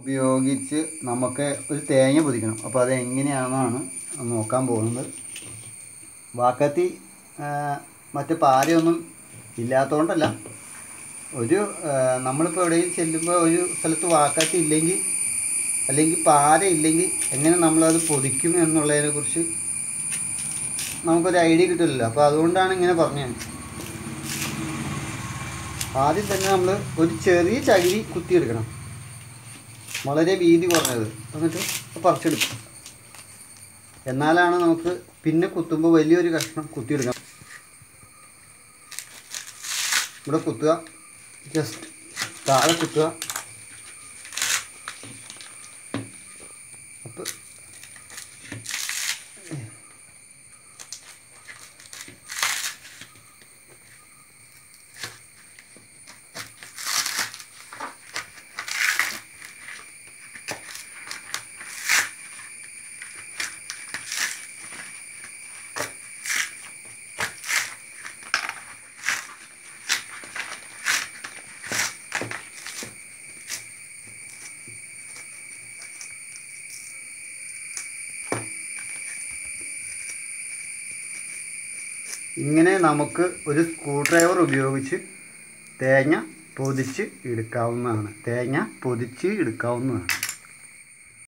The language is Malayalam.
ഉപയോഗിച്ച് നമുക്ക് ഒരു തേങ്ങ പൊതിക്കണം. അപ്പോൾ അത് എങ്ങനെയാണെന്നാണ് നോക്കാൻ പോകുന്നത്. വാക്കത്തി മറ്റു പാരയൊന്നും ഇല്ലാത്തതുകൊണ്ടല്ല ഒരു നമ്മളിപ്പോൾ എവിടെയും ചെല്ലുമ്പോൾ ഒരു സ്ഥലത്ത് വാക്കത്തി ഇല്ലെങ്കിൽ അല്ലെങ്കിൽ പാര ഇല്ലെങ്കിൽ എങ്ങനെ നമ്മളത് പൊതിക്കും എന്നുള്ളതിനെ കുറിച്ച് നമുക്കൊരു ഐഡിയ കിട്ടില്ലല്ലോ. അപ്പോൾ അതുകൊണ്ടാണ് ഇങ്ങനെ പറഞ്ഞത്. ആദ്യം തന്നെ നമ്മൾ ഒരു ചെറിയ ചകിരി കുത്തിയെടുക്കണം. വളരെ വീതി കുറഞ്ഞത്. എന്നിട്ട് പറിച്ചെടുക്കും എന്നാലാണ് നമുക്ക് പിന്നെ കുത്തുമ്പോൾ വലിയൊരു കഷ്ണം കുത്തിയെടുക്കാം ഇവിടെ കുത്തുക. ജസ്റ്റ് താഴെ കുത്തുക. ഇങ്ങനെ നമുക്ക് ഒരു സ്ക്രൂ ഡ്രൈവർ ഉപയോഗിച്ച് തേങ്ങ പൊതിച്ച് എടുക്കാവുന്നതാണ്. തേങ്ങ പൊതിച്ച് എടുക്കാവുന്നതാണ്.